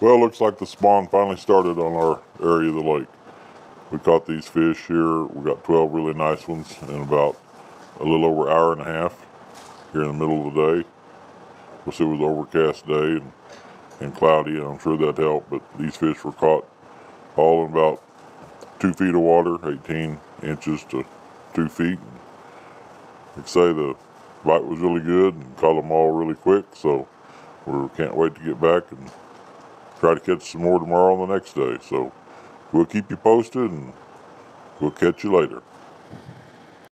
Well, it looks like the spawn finally started on our area of the lake. We caught these fish here. We got 12 really nice ones in about a little over an hour and a half here in the middle of the day. Course, it was overcast day and, and cloudy, and I'm sure that helped. But these fish were caught all in about two feet of water, 18 inches to two feet. Like I say, the bite was really good and caught them all really quick. So we can't wait to get back and try to catch some more tomorrow and the next day. So we'll keep you posted and we'll catch you later.